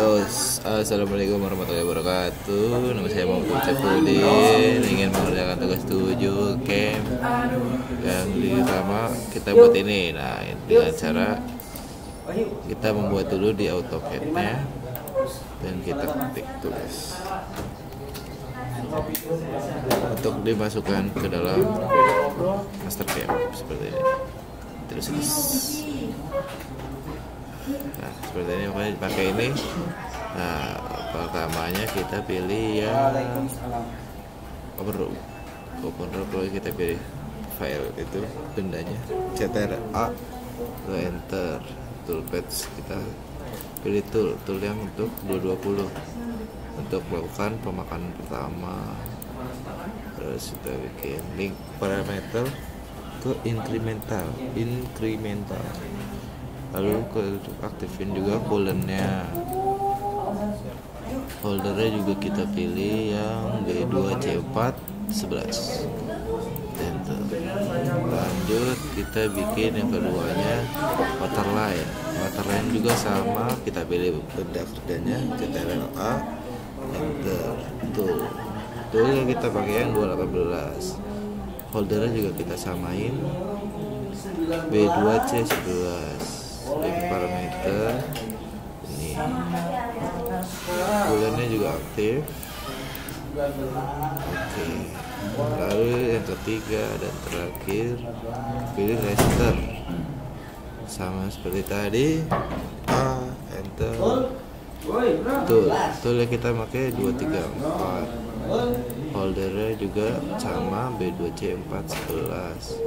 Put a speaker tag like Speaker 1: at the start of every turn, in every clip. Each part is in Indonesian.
Speaker 1: Yos, Assalamualaikum warahmatullahi wabarakatuh. Nama saya Muhammad Ucapudin Ingin mengerjakan tugas 7 camp Yang pertama kita buat ini. Nah dengan cara Kita membuat dulu di AutoCAD-nya. Dan kita ketik tugas. Untuk dimasukkan ke dalam Master Camp Seperti ini. Terus nah seperti ini pokoknya pakai ini. Nah pertamanya kita pilih yang overrule overrule kalau kita pilih file itu bendanya. Ctrl a. Lalu enter toolpad. Kita pilih tool tool yang untuk 220 untuk melakukan pemakanan pertama. Terus kita bikin link parameter ke incremental. Incremental lalu ke aktifin juga foldernya. Foldernya juga kita pilih yang B2C4 11 enter lanjut kita bikin yang keduanya waterline waterline juga sama kita pilih benda kerjanya ctrl A. Enter tuh tuh yang kita pakai yang 218 foldernya juga kita samain. B2C11 link parameter ini. Bulannya juga aktif. Oke. Lalu yang ketiga dan terakhir pilih raster sama seperti tadi A enter. Tuh tool kita pakai 234 holdernya juga sama B2C411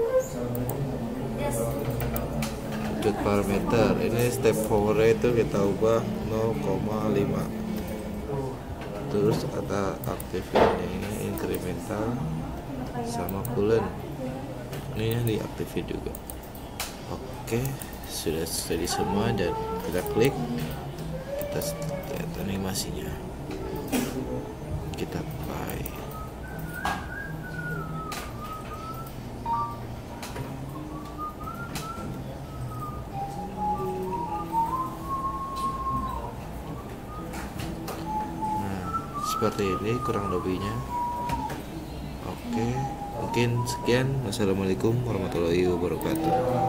Speaker 1: lanjut parameter. Ini step forward itu kita ubah 0,5 terus ada aktifin ini incremental sama coolant. Ini yang diaktifin juga. Oke sudah jadi semua dan kita klik. Kita lihat animasinya. Kita play seperti ini kurang lebihnya. Oke mungkin sekian. Wassalamualaikum warahmatullahi wabarakatuh